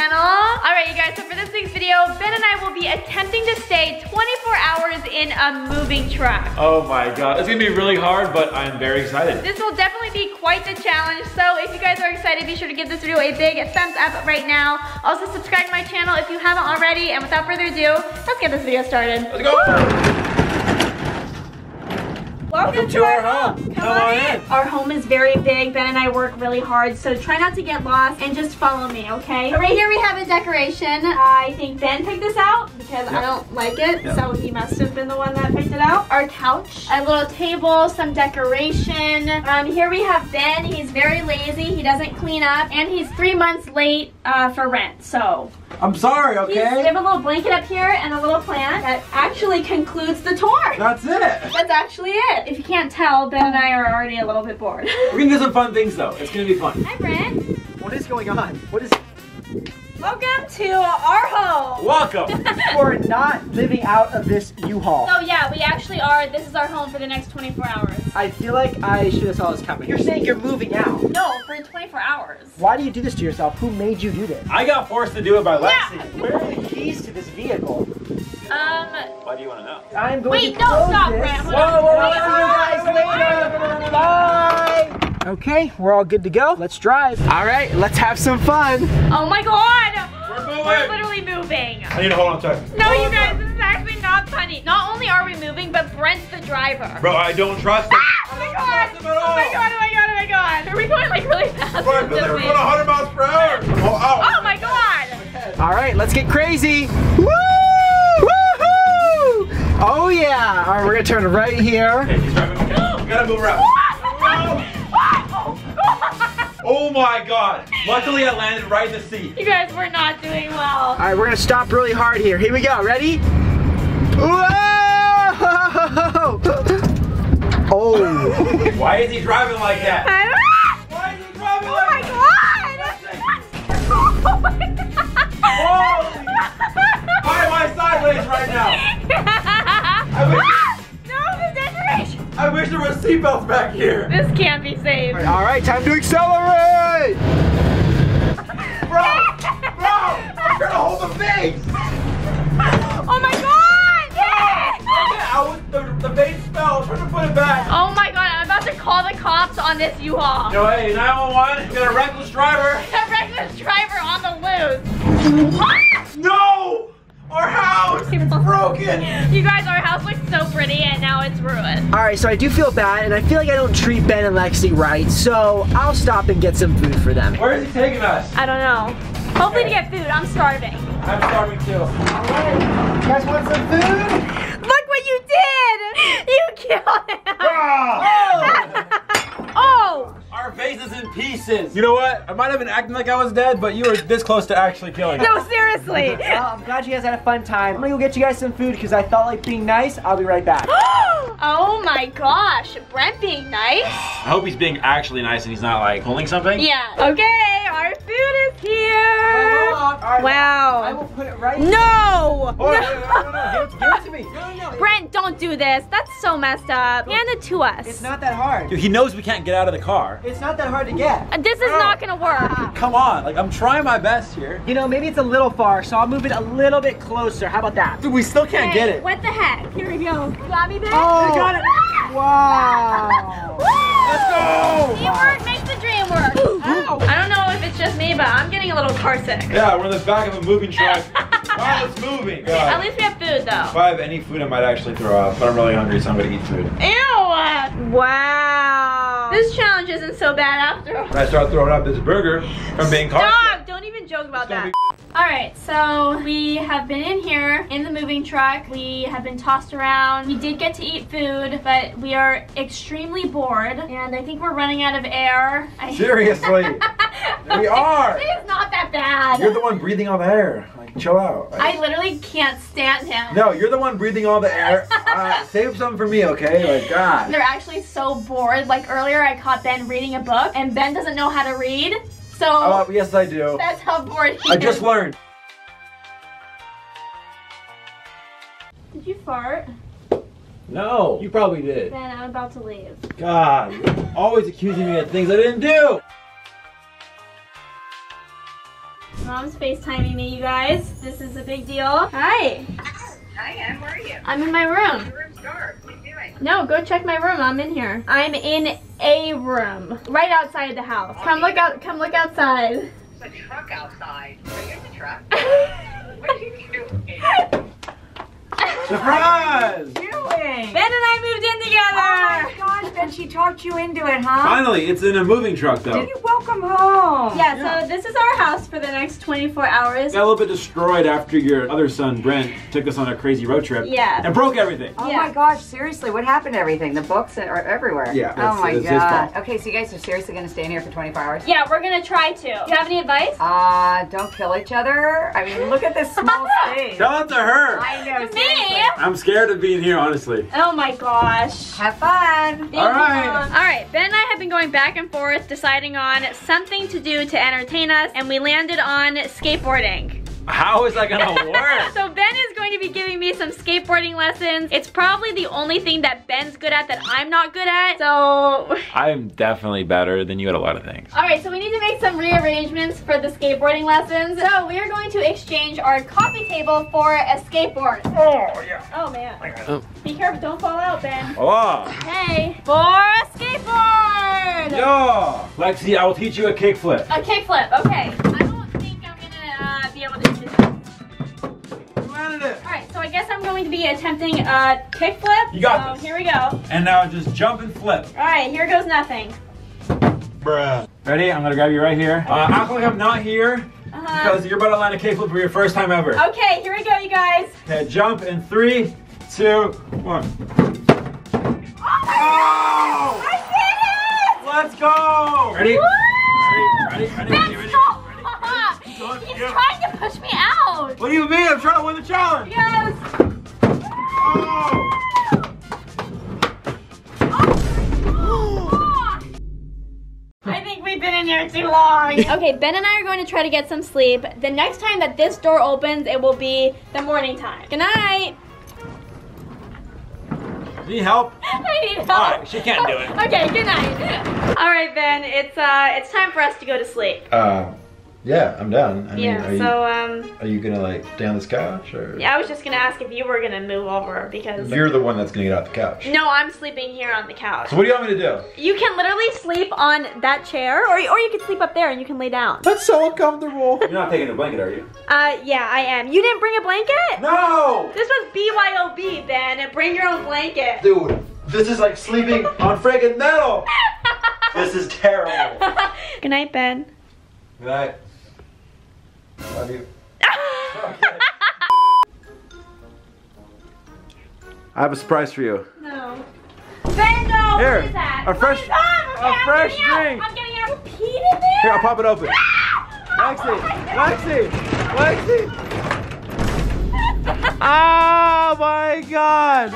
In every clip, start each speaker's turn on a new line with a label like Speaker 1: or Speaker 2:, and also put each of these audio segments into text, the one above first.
Speaker 1: channel. All right, you guys, so for this week's video, Ben and I will be attempting to stay 24 hours in a moving truck.
Speaker 2: Oh my god, it's gonna be really hard, but I'm very excited.
Speaker 1: This will definitely be quite the challenge, so if you guys are excited, be sure to give this video a big thumbs up right now. Also, subscribe to my channel if you haven't already, and without further ado, let's get this video started.
Speaker 2: Let's go!
Speaker 1: Welcome,
Speaker 2: to our home. Come on in.
Speaker 1: Our home is very big. Ben and I work really hard, so try not to get lost and just follow me, okay? Right here we have a decoration. I think Ben picked this out because I don't like it,
Speaker 2: Yep.
Speaker 1: so he must have been the one that picked it out. Our couch, a little table, some decoration. Um, here we have Ben. He's very lazy. He doesn't clean up, and he's three months late uh, for rent, so
Speaker 3: I'm sorry,
Speaker 1: He's- we have a little blanket up here and a little plant that actually concludes the tour.
Speaker 3: That's it.
Speaker 1: That's actually it. If you can't tell, Ben and I are already a little bit bored.
Speaker 3: We're gonna do some fun things though. It's gonna be fun.
Speaker 1: Hi, Brent.
Speaker 4: What is going on? What is
Speaker 1: Welcome to our home.
Speaker 3: Welcome.
Speaker 4: for not living out of this U-Haul?
Speaker 1: So yeah, we actually are. This is our home for the next 24 hours.
Speaker 4: I feel like I should have saw this coming. You're saying you're moving out.
Speaker 1: No, for 24 hours.
Speaker 4: Why do you do this to yourself? Who made you do this?
Speaker 2: I got forced to do it by Lexi. Yeah.
Speaker 4: Where are the keys to this vehicle?
Speaker 1: Um,
Speaker 2: Why do you wanna know?
Speaker 4: I'm going
Speaker 1: wait,
Speaker 4: to
Speaker 1: no,
Speaker 4: close
Speaker 1: stop,
Speaker 4: this.
Speaker 1: Brent. Hold
Speaker 4: Whoa,
Speaker 1: on.
Speaker 4: whoa, whoa,
Speaker 1: Wait,
Speaker 4: see
Speaker 1: hold
Speaker 4: you
Speaker 1: on.
Speaker 4: guys later. Bye. Okay, we're all good to go. Let's drive. All right, let's have some fun.
Speaker 1: Oh my god!
Speaker 2: We're moving.
Speaker 1: We're
Speaker 2: moving!
Speaker 1: literally moving.
Speaker 2: I need to hold on tight.
Speaker 1: No, you guys, this is actually not funny. Not only are we moving, but Brent's the driver.
Speaker 2: Bro, I don't trust him.
Speaker 1: Ah! Oh my god!
Speaker 2: trust him at
Speaker 1: Oh my god, oh my god, oh my god. Are we going like really fast?
Speaker 2: Bro, I we're going 100 miles per hour. Oh, ow.
Speaker 1: Oh my god!
Speaker 4: All right, let's get crazy. Woo! Woohoo! Oh yeah! All right, we're gonna turn right here.
Speaker 2: Okay, he's driving. We gotta move around. Oh my god. Luckily I landed right in the seat.
Speaker 1: You guys, we're not doing well.
Speaker 4: All right, we're gonna stop really hard here. Here we go. Ready? Whoa! Oh!
Speaker 2: Why is he driving like that?
Speaker 1: Ah!
Speaker 2: Why is he driving
Speaker 1: Oh
Speaker 2: like
Speaker 1: my
Speaker 2: that? Holy! Why am I sideways right now? Wish there were seatbelts back here.
Speaker 1: This can't be saved.
Speaker 4: All right, time to accelerate!
Speaker 2: Bro! Bro! I'm trying to hold the base!
Speaker 1: Oh my god!
Speaker 2: Yeah, I was, the, the base fell. I'm trying to put it back.
Speaker 1: Oh my god, I'm about to call the cops on this U-Haul.
Speaker 2: Yo, hey, 911, we got a reckless driver.
Speaker 1: A reckless driver on the loose.
Speaker 2: No! Our house is broken!
Speaker 1: You guys, our house looks so pretty and now it's ruined.
Speaker 4: All right, so I do feel bad, and I feel like I don't treat Ben and Lexi right, so I'll stop and get some food for them.
Speaker 2: Where is he taking us?
Speaker 1: I don't know. Hopefully to get food, I'm starving.
Speaker 2: I'm starving too.
Speaker 4: You guys want some food?
Speaker 1: Look what you did! You killed him!
Speaker 2: Ah!
Speaker 1: Oh!
Speaker 2: Our face is in pieces. You know what? I might have been acting like I was dead, but you were this close to actually killing me.
Speaker 1: No, seriously!
Speaker 4: Well, I'm glad you guys had a fun time. I'm gonna go get you guys some food because I felt like being nice. I'll be right back.
Speaker 1: oh my gosh, Brent being nice?
Speaker 2: I hope he's being actually nice and he's not like pulling something.
Speaker 1: Yeah. Okay, our food is here!
Speaker 4: All right, I will put it right.
Speaker 1: No!
Speaker 4: Oh, no, no, no, no, Give, it, give it to me. No, no, no.
Speaker 1: Brent, don't do this. That's so messed up. Hand it to us.
Speaker 4: It's not that hard.
Speaker 2: Dude, he knows we can't get out of the car.
Speaker 4: It's not that hard to get.
Speaker 1: Uh, This is not gonna work.
Speaker 2: Come on, like I'm trying my best here.
Speaker 4: You know, maybe it's a little far, so I'll move it a little bit closer. How about that?
Speaker 2: Dude, we still can't get it.
Speaker 1: What the heck? Here we go. You Got me, Ben?
Speaker 4: Oh,
Speaker 1: I
Speaker 4: got it. Wow.
Speaker 2: Let's go!
Speaker 1: Teamwork makes the dream work. I don't know if it's just me, but I'm getting a little car sick.
Speaker 2: Yeah, we're in the back of a moving truck. wow, it's moving.
Speaker 1: At least we have food, though.
Speaker 2: If I have any food, I might actually throw up. But I'm really hungry, so I'm gonna eat food.
Speaker 1: Ew! Wow. This challenge isn't so bad after all.
Speaker 2: When I start throwing up this burger from being car
Speaker 1: Stop! Don't even joke about that. Alright, so we have been in here in the moving truck. We have been tossed around. We did get to eat food, but we are extremely bored. And I think we're running out of air.
Speaker 2: Seriously. We are.
Speaker 1: It is not that bad.
Speaker 2: You're the one breathing all the air. Like, chill out.
Speaker 1: I literally can't stand him.
Speaker 2: no, you're the one breathing all the air. Uh, save some for me, okay? Like, God.
Speaker 1: They're actually so bored. Like earlier, I caught Ben reading a book, and Ben doesn't know how to read. So
Speaker 2: Oh, yes, I do.
Speaker 1: that's how bored he
Speaker 2: I
Speaker 1: is.
Speaker 2: just learned.
Speaker 1: Did you fart?
Speaker 2: No, you probably did.
Speaker 1: Man, I'm about to leave.
Speaker 2: God, always accusing me of things I didn't do.
Speaker 1: Mom's FaceTiming me, you guys. This is a big deal. Hi.
Speaker 5: Hi, Em. Where are you?
Speaker 1: I'm in my room.
Speaker 5: Your room's dark.
Speaker 1: No, go check my room. I'm in here. I'm in a room. Right outside the house. Come look out come look outside.
Speaker 5: There's a truck outside. Are you in the truck? what are you doing?
Speaker 2: Surprise!
Speaker 5: doing?
Speaker 1: Ben and I moved in together.
Speaker 5: Oh
Speaker 1: together.
Speaker 5: my gosh, Ben, she talked you into it, huh?
Speaker 2: Finally, it's in a moving truck though.
Speaker 5: Did you welcome home?
Speaker 1: Yeah,
Speaker 2: Yeah.
Speaker 1: so this is our house for the next 24 hours.
Speaker 2: Got a little bit destroyed after your other son Brent took us on a crazy road trip.
Speaker 1: Yeah.
Speaker 2: And broke everything.
Speaker 5: Oh
Speaker 1: Yeah.
Speaker 5: my gosh, seriously, what happened to everything? The books are everywhere.
Speaker 2: Yeah,
Speaker 5: Oh my god. Okay, so you guys are seriously gonna stay in here for 24 hours?
Speaker 1: Yeah, we're gonna try to. Do you have any advice?
Speaker 5: Uh, don't kill each other. I mean, look at this small space.
Speaker 2: Tell it to her.
Speaker 5: I know.
Speaker 1: Me?
Speaker 5: Seriously.
Speaker 2: I'm scared of being here, honestly.
Speaker 1: Oh my gosh.
Speaker 5: Have fun.
Speaker 1: Thank
Speaker 2: All
Speaker 1: you,
Speaker 2: right.
Speaker 1: Mom. All right, Ben and I have been going back and forth deciding on something to do to entertain us, and we landed on skateboarding.
Speaker 2: How is that gonna work?
Speaker 1: So Ben is going to be giving me some skateboarding lessons. It's probably the only thing that Ben's good at that I'm not good at. So,
Speaker 2: I'm definitely better than you at a lot of things.
Speaker 1: all right, so we need to make some rearrangements for the skateboarding lessons. So we are going to exchange our coffee table for a skateboard.
Speaker 2: Oh yeah.
Speaker 1: Oh man.
Speaker 2: Oh.
Speaker 1: Be careful, don't fall out, Ben.
Speaker 2: Oh.
Speaker 1: Hey, for a skateboard.
Speaker 2: Yo. Lexi, I will teach you a kickflip.
Speaker 1: A kickflip, okay. So I guess I'm going to be attempting a kickflip.
Speaker 2: You got
Speaker 1: so
Speaker 2: this.
Speaker 1: here we go.
Speaker 2: And now just jump and flip.
Speaker 1: All right, here goes nothing.
Speaker 2: Bruh. Ready? I'm gonna grab you right here. Uh, act like I'm not here
Speaker 1: Uh-huh.
Speaker 2: because you're about to land a kickflip for your first time ever.
Speaker 1: Okay, here we go, you guys.
Speaker 2: Okay, jump in three, two, one.
Speaker 1: Oh my
Speaker 2: Oh!
Speaker 1: I did it!
Speaker 2: Let's go! Ready?
Speaker 1: Woo!
Speaker 2: Ready? Ready? Ready?
Speaker 1: Ben, push me out.
Speaker 2: What do you mean? I'm trying to win the challenge.
Speaker 1: Yes.
Speaker 2: Oh!
Speaker 1: I think we've been in here too long. okay, Ben and I are going to try to get some sleep. The next time that this door opens, it will be the morning time. Good night.
Speaker 2: Need help?
Speaker 1: I need help.
Speaker 2: All right, she can't do it.
Speaker 1: Okay, good night. All right, Ben, it's uh, it's time for us to go to sleep.
Speaker 6: Uh, yeah, I'm down. I mean,
Speaker 1: yeah.
Speaker 6: are, you,
Speaker 1: So um,
Speaker 6: are you gonna like stay on this couch or?
Speaker 1: yeah, I was just gonna ask if you were gonna move over because.
Speaker 6: You're the one that's gonna get off the couch.
Speaker 1: No, I'm sleeping here on the couch.
Speaker 6: So what do you want me to do?
Speaker 1: You can literally sleep on that chair, or or you can sleep up there and you can lay down.
Speaker 6: That's so uncomfortable.
Speaker 2: You're not taking a blanket, are you?
Speaker 1: Uh, yeah, I am. You didn't bring a blanket?
Speaker 2: No!
Speaker 1: This was BYOB, Ben. and Bring your own blanket.
Speaker 6: Dude, this is like sleeping on friggin' metal. This is terrible.
Speaker 1: Good night, Ben.
Speaker 2: Good night.
Speaker 6: Love you.
Speaker 2: I have a surprise for you.
Speaker 1: no. Ben, no.
Speaker 2: Here,
Speaker 1: What is that?
Speaker 2: a fresh-
Speaker 1: is
Speaker 2: a
Speaker 1: Okay, I'm
Speaker 2: fresh
Speaker 1: getting out.
Speaker 2: drink.
Speaker 1: I'm getting out. Pete in there?
Speaker 2: Here, I'll pop it open.
Speaker 1: Ah!
Speaker 2: Lexi! Lexi! Lexi! Oh my god!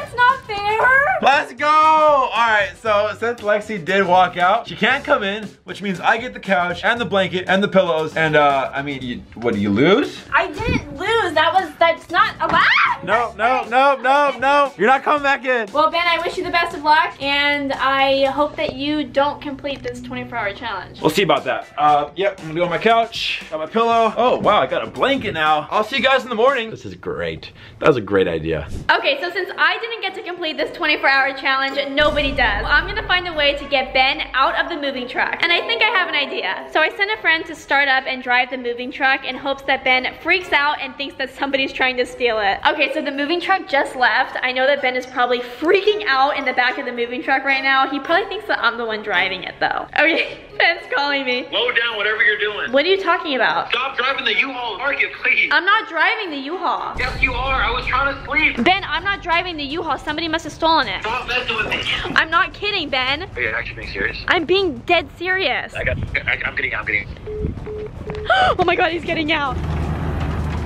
Speaker 1: Fair.
Speaker 2: Let's go! Alright, so since Lexi did walk out, she can't come in, which means I get the couch and the blanket and the pillows. And uh, I mean, you, what do you lose?
Speaker 1: I didn't lose. That was, that's not allowed.
Speaker 2: No, no, no, no, no. You're not coming back in.
Speaker 1: Well, Ben, I wish you the best of luck, and I hope that you don't complete this 24-hour challenge.
Speaker 2: We'll see about that. Uh, yep, I'm gonna go on my couch, got my pillow. Oh, wow, I got a blanket now. I'll see you guys in the morning. This is great. That was a great idea.
Speaker 1: Okay, so since I didn't get to complete this 24-hour challenge, nobody does. Well, I'm gonna find a way to get Ben out of the moving truck. And I think I have an idea. So I sent a friend to start up and drive the moving truck in hopes that Ben freaks out and thinks that somebody's trying to steal it. Okay, so the moving truck just left. I know that Ben is probably freaking out in the back of the moving truck right now. He probably thinks that I'm the one driving it though. Okay, Ben's calling me.
Speaker 7: Slow down, whatever you're doing.
Speaker 1: What are you talking about?
Speaker 7: Stop driving the U-Haul market, please.
Speaker 1: I'm not driving the U-Haul.
Speaker 7: yes, you are. I was trying to sleep.
Speaker 1: Ben, I'm not driving the U-Haul. Somebody must have stolen it.
Speaker 7: Stop messing with me.
Speaker 1: I'm not kidding, Ben.
Speaker 7: Are you actually being serious?
Speaker 1: I'm being dead serious.
Speaker 7: I got. I, I'm getting. out. I'm getting. out.
Speaker 1: oh my god, he's getting out.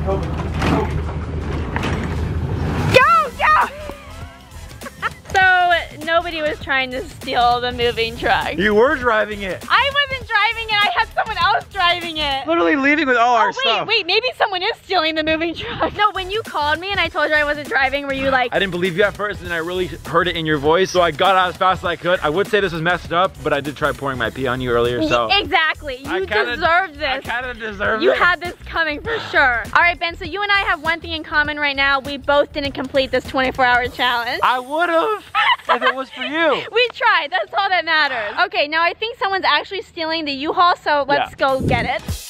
Speaker 1: Go, nobody was trying to steal the moving truck.
Speaker 2: You were driving it.
Speaker 1: I wasn't driving it, I had someone else driving it.
Speaker 2: Literally leaving with all our
Speaker 1: Oh, wait,
Speaker 2: stuff.
Speaker 1: wait, maybe someone is stealing the moving truck. No, when you called me and I told you I wasn't driving, were you like,
Speaker 2: I didn't believe you at first, and then I really heard it in your voice, so I got out as fast as I could. I would say this was messed up, but I did try pouring my pee on you earlier, so
Speaker 1: exactly,
Speaker 2: I
Speaker 1: you
Speaker 2: kinda-
Speaker 1: deserved this.
Speaker 2: I kind of deserve it.
Speaker 1: You
Speaker 2: it.
Speaker 1: had this coming for sure. All right, Ben, so you and I have one thing in common right now. We both didn't complete this 24 hour challenge.
Speaker 2: I would have if it was for you.
Speaker 1: We tried, that's all that matters. Okay, now I think someone's actually stealing the U-Haul, so let's
Speaker 2: Yeah.
Speaker 1: go get it.